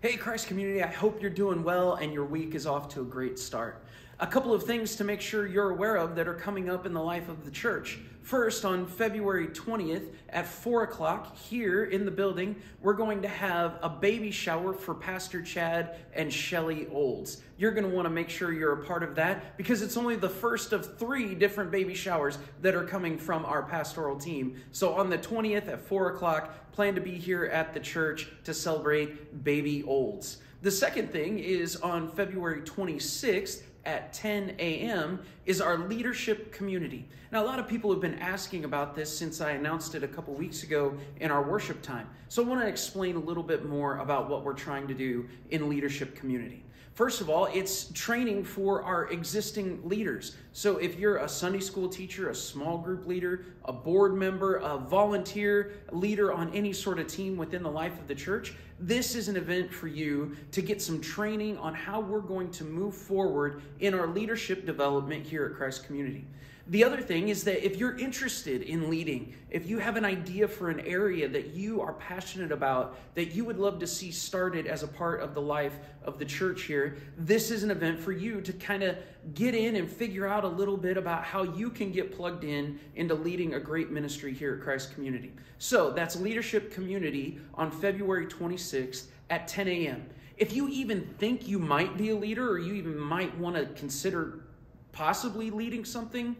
Hey, Christ community, I hope you're doing well and your week is off to a great start. A couple of things to make sure you're aware of that are coming up in the life of the church. First, on February 20th at 4 o'clock here in the building, we're going to have a baby shower for Pastor Chad and Shelly Olds. You're going to want to make sure you're a part of that because it's only the first of three different baby showers that are coming from our pastoral team. So on the 20th at 4 o'clock, plan to be here at the church to celebrate baby Olds. The second thing is on February 26th at 10 a.m. is our leadership community. Now, a lot of people have been asking about this since I announced it a couple weeks ago in our worship time. So, I want to explain a little bit more about what we're trying to do in leadership community. First of all, it's training for our existing leaders. So if you're a Sunday school teacher, a small group leader, a board member, a volunteer leader on any sort of team within the life of the church, this is an event for you to get some training on how we're going to move forward in our leadership development here at Christ Community. The other thing is that if you're interested in leading, if you have an idea for an area that you are passionate about, that you would love to see started as a part of the life of the church here, this is an event for you to kind of get in and figure out a little bit about how you can get plugged in into leading a great ministry here at Christ Community. So that's Leadership Community on February 26th at 10 a.m. If you even think you might be a leader or you even might want to consider possibly leading something,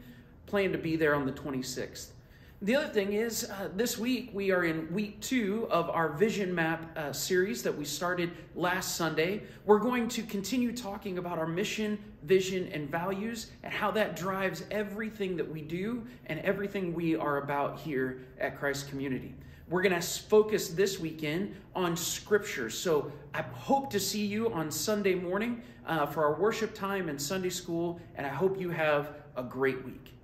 plan to be there on the 26th. The other thing is, uh, this week we are in week two of our Vision Map uh, series that we started last Sunday. We're going to continue talking about our mission, vision, and values and how that drives everything that we do and everything we are about here at Christ Community. We're going to focus this weekend on Scripture. So I hope to see you on Sunday morning uh, for our worship time and Sunday school, and I hope you have a great week.